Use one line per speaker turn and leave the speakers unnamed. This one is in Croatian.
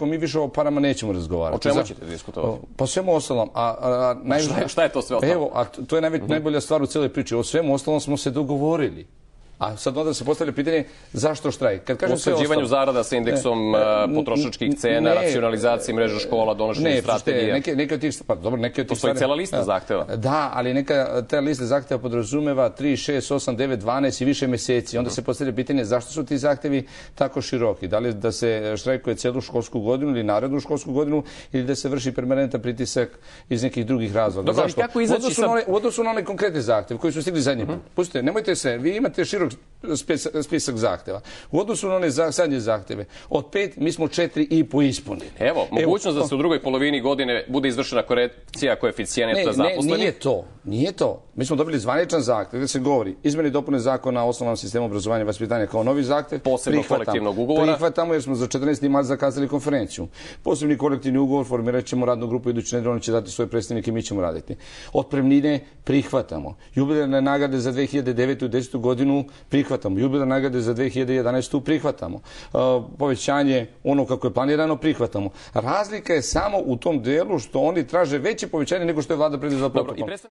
Ako mi više o parama nećemo razgovarati.
O čemu ćete diskutovati?
Pa svemu ostalom. A, a,
šta je- šta je to sve ostalo?
Evo, a to je najve- najbolja stvar u cijeloj priči. O svemu ostalom smo se dogovorili. A sad onda se postavlja pitanje zašto štrajk? Kad kažem
usklađivanju
ostalo-
zarada sa indeksom
Ne,
potrošačkih cena, racionalizaciji mreže škola, donošenje
Ne,
strategije.
Neke, neke od tih, pa dobro, neke od tih stvari-
cijela lista zahteva.
Da, ali neka ta lista zahteva podrazumeva 3, 6, 8, 9, 12 i više mjeseci. Onda se postavlja pitanje zašto su ti zahtjevi tako široki? Da li da se štrajkuje cijelu školsku godinu ili narednu školsku godinu ili da se vrši permanentan pritisak iz nekih drugih razloga?
Dobro,
Zašto?
kako
u, odnosu
sad-
na one, u odnosu na one konkretne zahtjeve koji su stigli zadnji put. Pustite, nemojte se, vi imate širok don't spisak zahtjeva. U odnosu na one za, zadnje zahtjeve, od pet mi smo četiri i po ispunili.
Evo, mogućnost da se u drugoj polovini godine bude izvršena korekcija koeficijenata
Ne, ne,
zaposlenih.
nije to. Nije to. Mi smo dobili zvaničan zahtjev gdje se govori izmjene i dopune zakona o osnovnom sistemu obrazovanja i vaspitanja kao novi zahtjev. Prihvatamo.
kolektivnog ugovora.
Prihvatamo jer smo za 14. mart zakazali konferenciju. Posebni kolektivni ugovor formirat ćemo radnu grupu idući nedelju, oni će dati svoje predstavnike i mi ćemo raditi. Otpremnine prihvatamo. Jubilarne nagrade za 2009. i 10. godinu prihvatamo. Jubilarne nagrade za 2011. prihvatamo. Uh, povećanje ono kako je planirano prihvatamo. Razlika je samo u tom delu što oni traže veće povećanje nego što je vlada predvidjela protokolom.
predstavnik